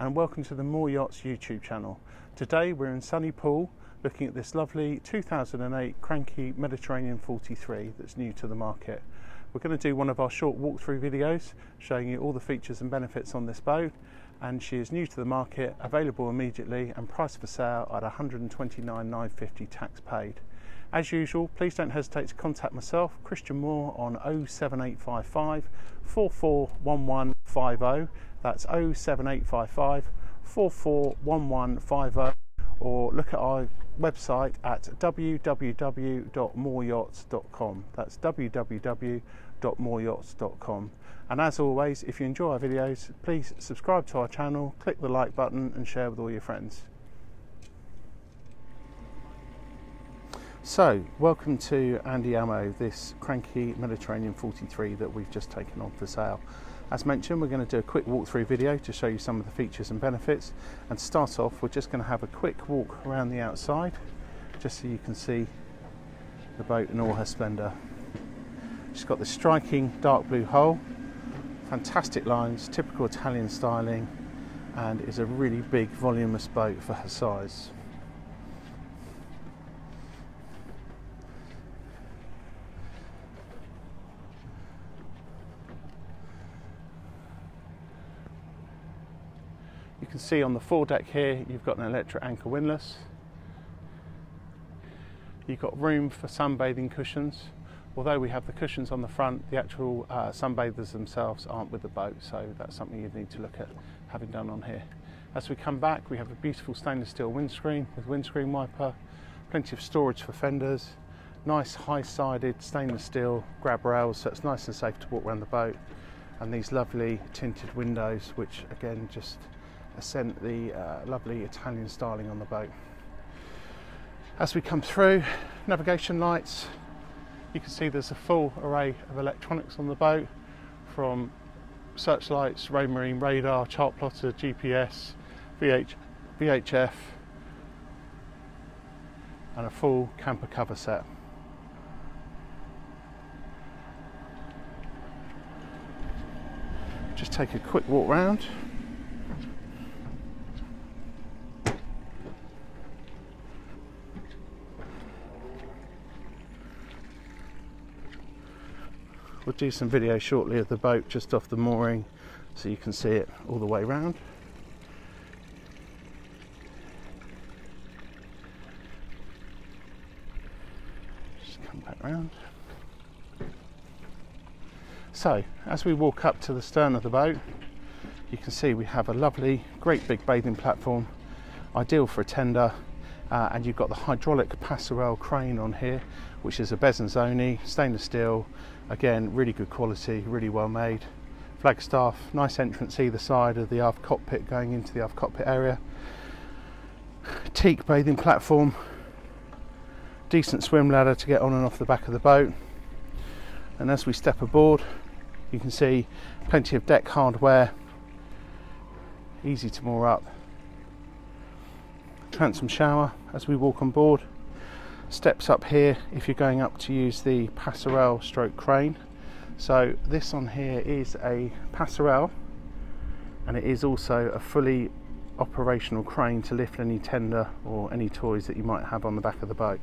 and welcome to the Moore Yachts YouTube channel. Today we're in sunny Poole looking at this lovely 2008 Cranchi Mediterranee 43 that's new to the market. We're going to do one of our short walkthrough videos showing you all the features and benefits on this boat and she is new to the market, available immediately and priced for sale at 129,950 tax paid. As usual, please don't hesitate to contact myself, Christian Moore, on 07855 441150. That's 07855 441150 or look at our website at www.mooreyachts.com. That's www.mooreyachts.com. And as always, if you enjoy our videos, please subscribe to our channel, click the like button, and share with all your friends. So, welcome to Andiamo, this Cranchi Mediterranee 43 that we've just taken on for sale. As mentioned, we're going to do a quick walkthrough video to show you some of the features and benefits. And to start off, we're just going to have a quick walk around the outside, just so you can see the boat in all her splendour. She's got this striking dark blue hull, fantastic lines, typical Italian styling, and is a really big, voluminous boat for her size. See on the foredeck here you've got an electric anchor windlass. You've got room for sunbathing cushions. Although we have the cushions on the front, the actual uh, sunbathers themselves aren't with the boat, so that's something you need to look at having done on here. As we come back, we have a beautiful stainless steel windscreen with windscreen wiper, plenty of storage for fenders, nice high-sided stainless steel grab rails, so it's nice and safe to walk around the boat, and these lovely tinted windows, which again just accent the uh, lovely Italian styling on the boat. As we come through, navigation lights, you can see there's a full array of electronics on the boat from searchlights, Raymarine radar, chart plotter, GPS, VH, VHF, and a full camper cover set. Just take a quick walk round. We'll do some video shortly of the boat just off the mooring so you can see it all the way around. Just come back round. So, as we walk up to the stern of the boat, you can see we have a lovely, great big bathing platform, ideal for a tender, uh, and you've got the hydraulic passerelle crane on here, which is a Besenzoni, stainless steel, Again, really good quality, really well made. Flagstaff, nice entrance either side of the aft cockpit going into the aft cockpit area. Teak bathing platform, decent swim ladder to get on and off the back of the boat. And as we step aboard, you can see plenty of deck hardware, easy to moor up. Transom shower as we walk on board steps up here if you're going up to use the passerelle stroke crane. So this on here is a passerelle and it is also a fully operational crane to lift any tender or any toys that you might have on the back of the boat.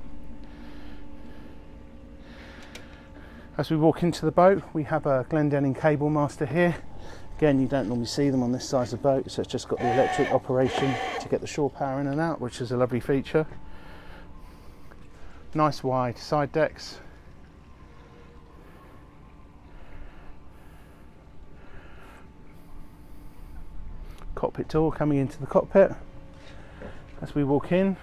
As we walk into the boat we have a Glendinning cable master here. Again you don't normally see them on this size of boat so it's just got the electric operation to get the shore power in and out which is a lovely feature nice wide side decks. Cockpit door coming into the cockpit as we walk in.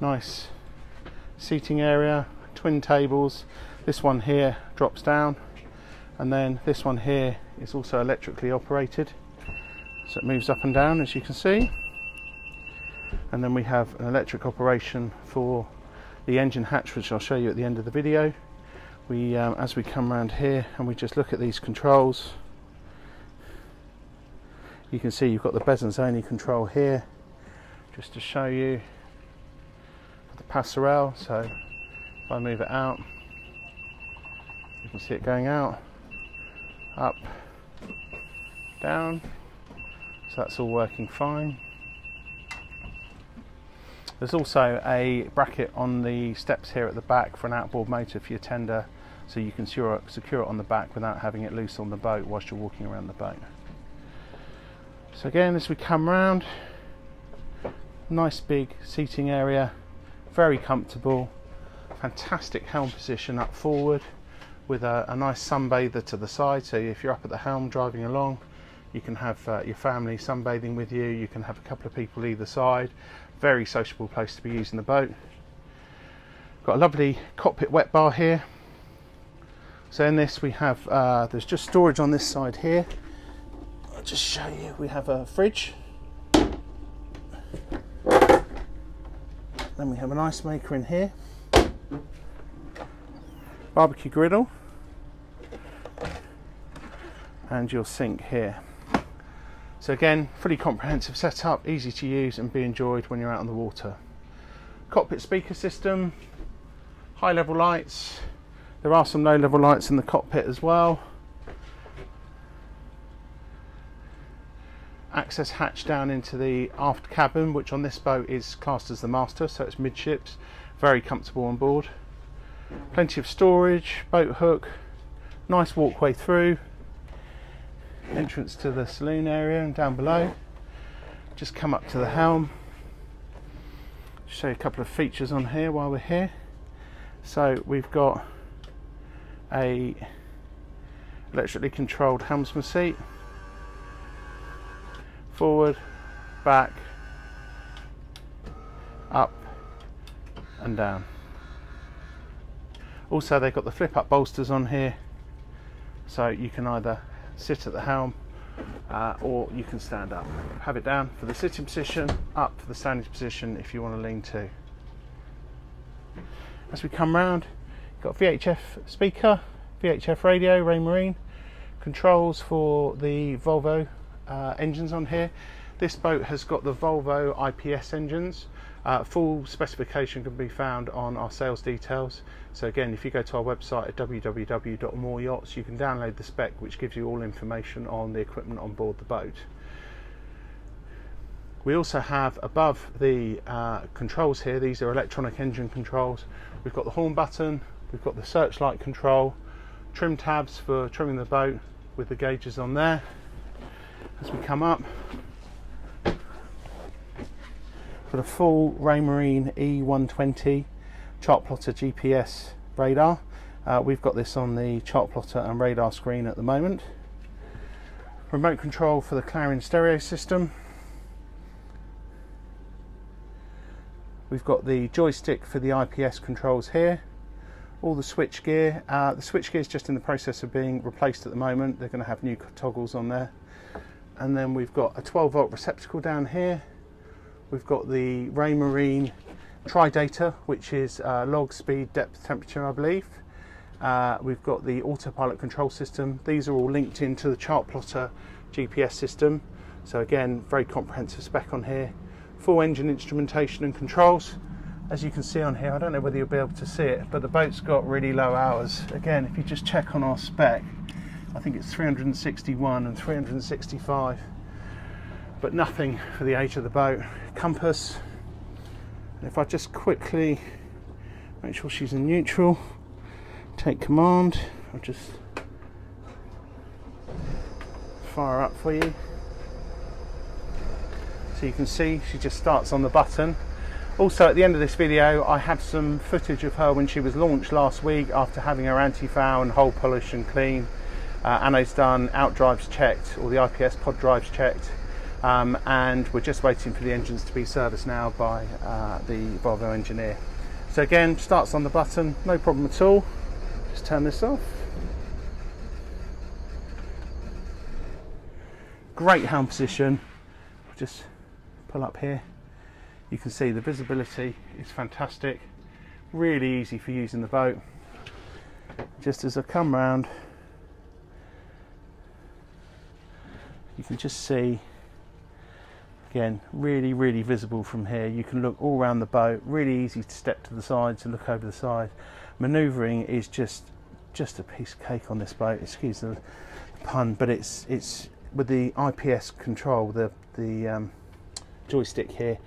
Nice seating area twin tables. This one here drops down and then this one here is also electrically operated. So it moves up and down as you can see. And then we have an electric operation for the engine hatch, which I'll show you at the end of the video. We, um, as we come around here and we just look at these controls, you can see you've got the Bezons control here, just to show you the passerelle. So if I move it out, you can see it going out, up, down. So that's all working fine. There's also a bracket on the steps here at the back for an outboard motor for your tender so you can secure, it on the back without having it loose on the boat whilst you're walking around the boat. So again as we come round, nice big seating area, very comfortable, fantastic helm position up forward with a, a nice sunbather to the side so if you're up at the helm driving along you can have uh, your family sunbathing with you, you can have a couple of people either side. Very sociable place to be using the boat. Got a lovely cockpit wet bar here. So in this we have, uh, there's just storage on this side here. I'll just show you, we have a fridge. Then we have an ice maker in here. Barbecue griddle. And your sink here. So again, fully comprehensive setup, easy to use and be enjoyed when you're out on the water. Cockpit speaker system, high level lights. There are some low level lights in the cockpit as well. Access hatch down into the aft cabin, which on this boat is classed as the master, so it's midships. Very comfortable on board. Plenty of storage, boat hook, nice walkway through entrance to the saloon area and down below. Just come up to the helm. Show you a couple of features on here while we're here. So we've got a electrically controlled helmsman seat. Forward, back, up and down. Also they've got the flip up bolsters on here so you can either sit at the helm, uh, or you can stand up. Have it down for the sitting position, up for the standing position if you want to lean to. As we come round, got VHF speaker, VHF radio, Raymarine, controls for the Volvo uh, engines on here. This boat has got the Volvo IPS engines. Uh, full specification can be found on our sales details. So again, if you go to our website at www.mooreyachts, you can download the spec which gives you all information on the equipment on board the boat. We also have above the uh, controls here, these are electronic engine controls. We've got the horn button, we've got the searchlight control, trim tabs for trimming the boat with the gauges on there. As we come up, got a full Raymarine E120 chart plotter GPS radar. Uh, we've got this on the chart plotter and radar screen at the moment. Remote control for the Clarion stereo system. We've got the joystick for the IPS controls here. All the switch gear. Uh, the switch gear is just in the process of being replaced at the moment. They're going to have new toggles on there. And then we've got a 12 volt receptacle down here We've got the Raymarine Tri-Data, which is uh, log, speed, depth, temperature, I believe. Uh, we've got the autopilot control system. These are all linked into the chart plotter GPS system. So again, very comprehensive spec on here. Full engine instrumentation and controls. As you can see on here, I don't know whether you'll be able to see it, but the boat's got really low hours. Again, if you just check on our spec, I think it's 361 and 365 but nothing for the age of the boat. Compass. if I just quickly make sure she's in neutral, take command, I'll just fire up for you. So you can see she just starts on the button. Also at the end of this video I have some footage of her when she was launched last week after having her anti-foul and hull polish and clean Uh, done, out drives checked, all the IPS pod drives checked, um, and we're just waiting for the engines to be serviced now by uh, the Volvo engineer. So again, starts on the button, no problem at all. Just turn this off. Great helm position. Just pull up here. You can see the visibility is fantastic. Really easy for using the boat. Just as I come round, you can just see again really really visible from here. You can look all around the boat really easy to step to the sides and look over the side. Maneuvering is just just a piece of cake on this boat excuse the pun but it's it's with the IPS control the the um, joystick here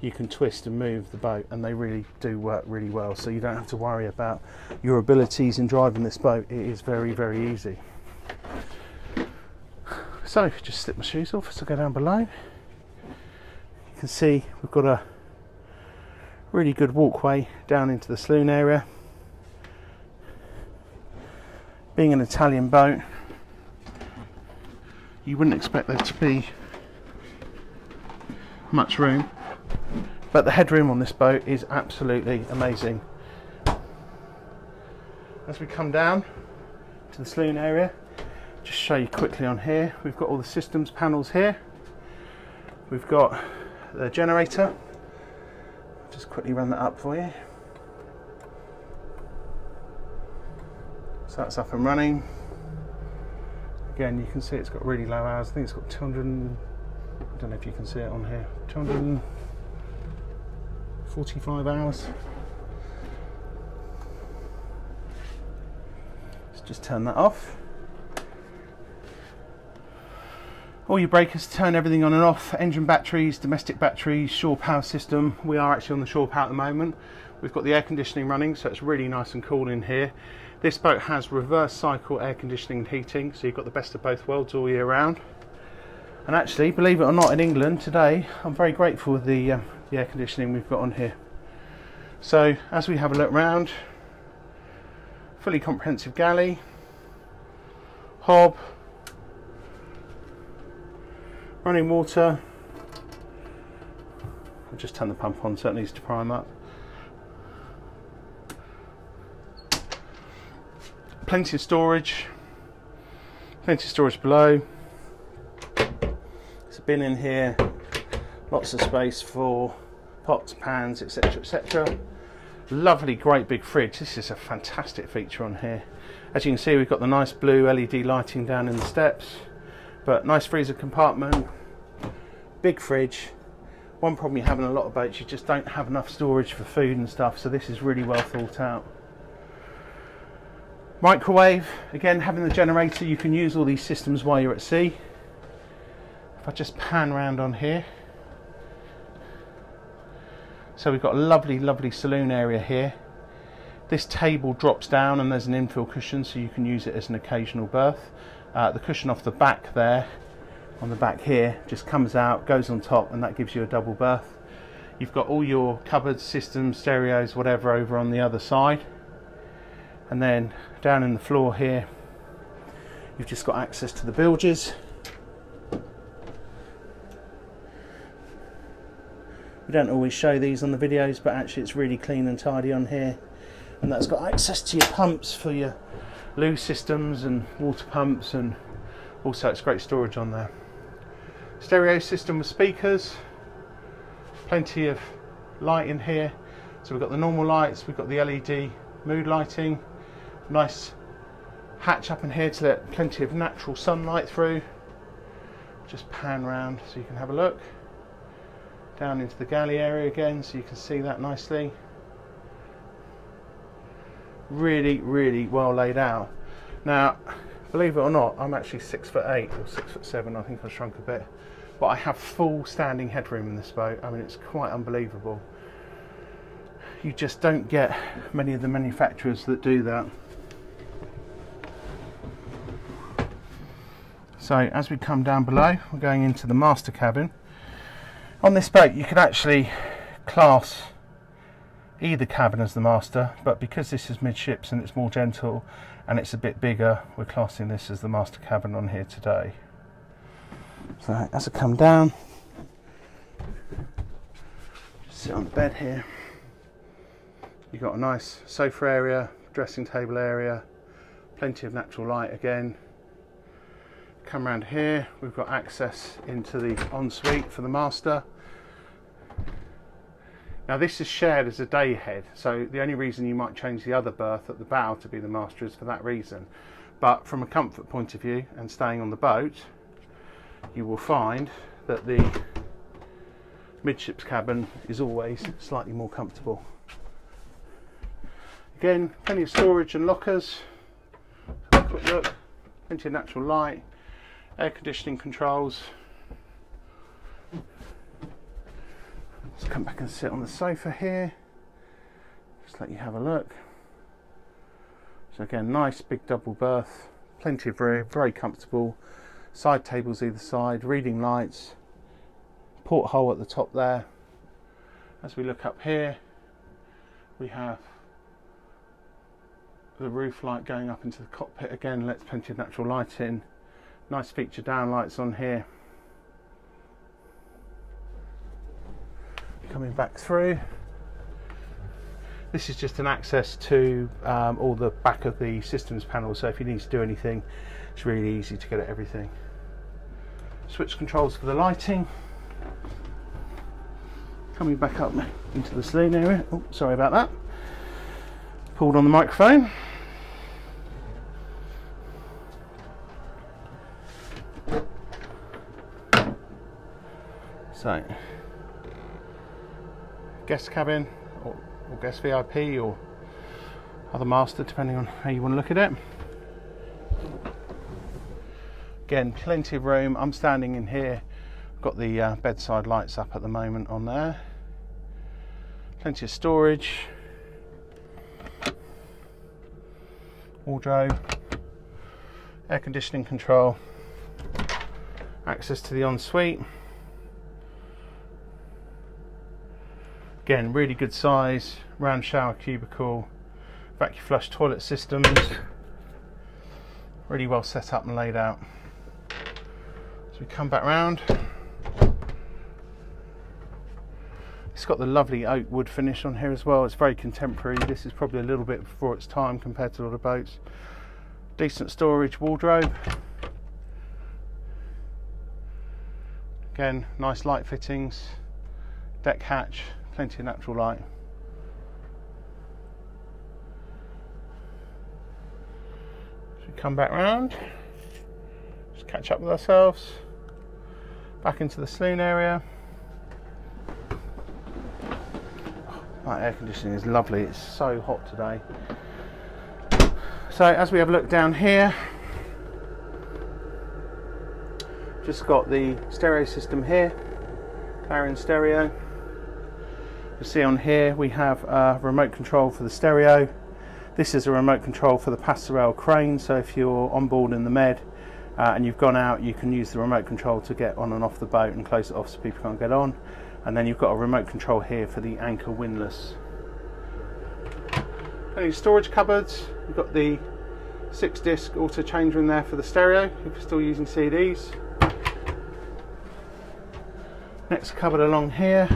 you can twist and move the boat and they really do work really well. So you don't have to worry about your abilities in driving this boat. It is very very easy. So just slip my shoes off as I go down below you can see we've got a really good walkway down into the saloon area. Being an Italian boat, you wouldn't expect there to be much room, but the headroom on this boat is absolutely amazing. As we come down to the saloon area, just show you quickly on here, we've got all the systems panels here. We've got the generator. Just quickly run that up for you. So that's up and running. Again, you can see it's got really low hours. I think it's got 200. I don't know if you can see it on here. 245 hours. Let's just turn that off. All your breakers turn everything on and off. Engine batteries domestic batteries shore power system. We are actually on the shore power at the moment. We've got the air conditioning running so it's really nice and cool in here. This boat has reverse cycle air conditioning and heating so you've got the best of both worlds all year round. And actually believe it or not in England today I'm very grateful with the, um, the air conditioning we've got on here. So as we have a look round fully comprehensive galley hob running water. I'll just turn the pump on so it needs to prime up plenty of storage. Plenty of storage below. There's a bin in here. Lots of space for pots pans etc etc lovely great big fridge. This is a fantastic feature on here. As you can see we've got the nice blue LED lighting down in the steps but nice freezer compartment big fridge. One problem you have in a lot of boats, you just don't have enough storage for food and stuff, so this is really well thought out. Microwave, again having the generator, you can use all these systems while you're at sea. If I just pan around on here, so we've got a lovely, lovely saloon area here. This table drops down and there's an infill cushion so you can use it as an occasional berth. Uh, the cushion off the back there on the back here just comes out goes on top and that gives you a double berth. You've got all your cupboards systems stereos whatever over on the other side. And then down in the floor here you've just got access to the bilges. We don't always show these on the videos but actually it's really clean and tidy on here. And that's got access to your pumps for your loo systems and water pumps and also it's great storage on there. Stereo system with speakers. Plenty of light in here. So we've got the normal lights we've got the LED mood lighting. Nice hatch up in here to let plenty of natural sunlight through. Just pan round so you can have a look. Down into the galley area again so you can see that nicely really really well laid out now believe it or not I'm actually six foot eight or six foot seven I think I've shrunk a bit but I have full standing headroom in this boat. I mean, it's quite unbelievable. You just don't get many of the manufacturers that do that. So as we come down below, we're going into the master cabin. On this boat, you can actually class either cabin as the master, but because this is midships and it's more gentle and it's a bit bigger, we're classing this as the master cabin on here today. So as I come down, sit on the bed here. You've got a nice sofa area, dressing table area, plenty of natural light again. Come around here, we've got access into the ensuite for the master. Now this is shared as a day head, so the only reason you might change the other berth at the bow to be the master is for that reason. But from a comfort point of view and staying on the boat, you will find that the midships cabin is always slightly more comfortable. Again, plenty of storage and lockers. Quick look, plenty of natural light, air conditioning controls. Let's come back and sit on the sofa here. Just let you have a look. So again, nice big double berth, plenty of room, very comfortable. Side tables either side, reading lights, porthole at the top there. As we look up here, we have the roof light going up into the cockpit again, lets plenty of natural light in. Nice feature down lights on here. Coming back through. This is just an access to um, all the back of the systems panel, so if you need to do anything, it's really easy to get at everything. Switch controls for the lighting. Coming back up into the saloon area. Oh, sorry about that. Pulled on the microphone. So, guest cabin or, or guest VIP or other master depending on how you want to look at it. Again plenty of room. I'm standing in here. Got the uh, bedside lights up at the moment on there. Plenty of storage. Wardrobe. Air conditioning control. Access to the ensuite Again, really good size, round shower cubicle, vacuum flush toilet systems, really well set up and laid out. So we come back round. It's got the lovely oak wood finish on here as well. It's very contemporary. This is probably a little bit before its time compared to a lot of boats. Decent storage wardrobe. Again, nice light fittings, deck hatch, plenty of natural light. We come back round, just catch up with ourselves, back into the saloon area. that air conditioning is lovely, it's so hot today. So as we have a look down here, just got the stereo system here, Clarion stereo. You see on here we have a remote control for the stereo. This is a remote control for the passerelle crane, so if you're on board in the med uh, and you've gone out, you can use the remote control to get on and off the boat and close it off so people can't get on. And then you've got a remote control here for the anchor windlass. Any storage cupboards, you've got the six disc auto changer in there for the stereo if you're still using CDs. Next cupboard along here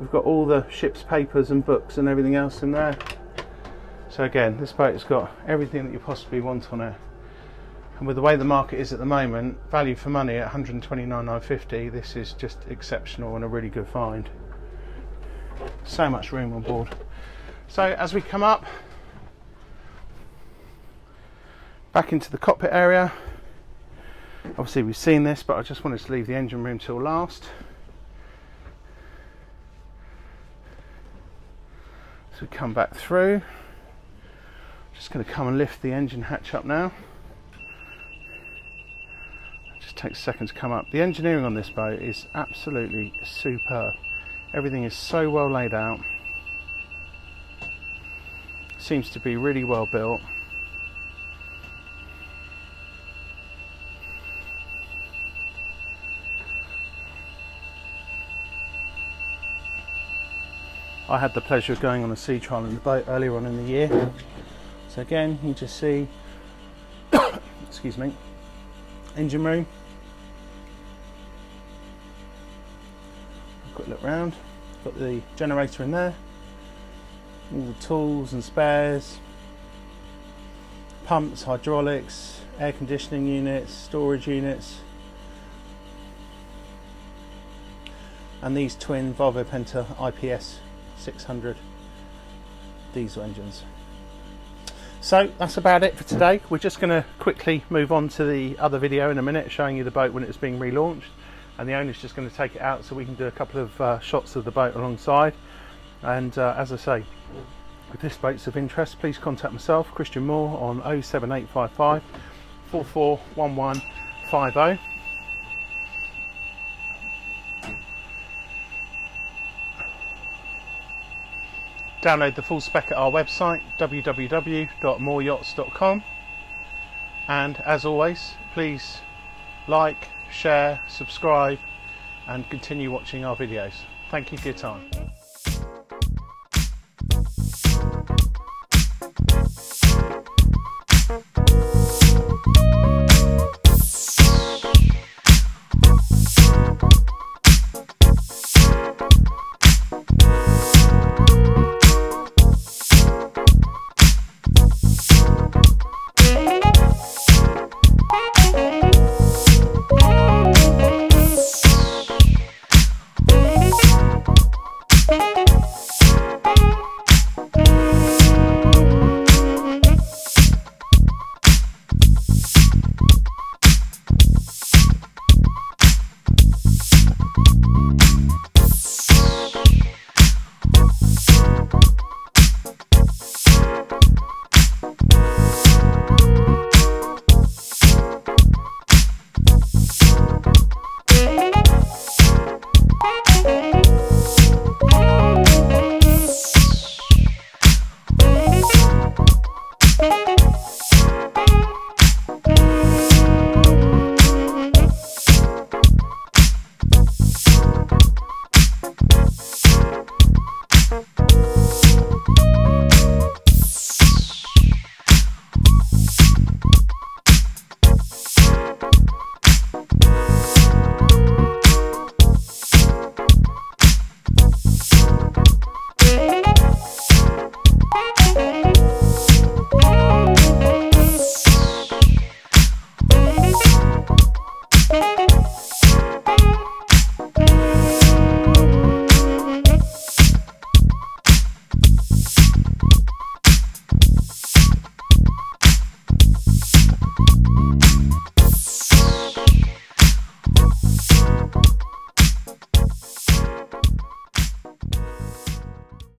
We've got all the ship's papers and books and everything else in there. So again, this boat's got everything that you possibly want on it. And with the way the market is at the moment, value for money at 129,950, this is just exceptional and a really good find. So much room on board. So as we come up, back into the cockpit area, obviously we've seen this, but I just wanted to leave the engine room till last. So we come back through. Just going to come and lift the engine hatch up now. Just takes a second to come up. The engineering on this boat is absolutely superb. Everything is so well laid out. Seems to be really well built. I had the pleasure of going on a sea trial in the boat earlier on in the year. So again, you just see, excuse me, engine room. Quick look round. Got the generator in there. All the tools and spares. Pumps, hydraulics, air conditioning units, storage units. And these twin Volvo Penta IPS 600 diesel engines. So that's about it for today. We're just going to quickly move on to the other video in a minute showing you the boat when it's being relaunched and the owner's just going to take it out so we can do a couple of uh, shots of the boat alongside and uh, as I say if this boat's of interest please contact myself Christian Moore on 07855 441150 Download the full spec at our website www.mooreyachts.com and as always please like, share, subscribe and continue watching our videos. Thank you for your time.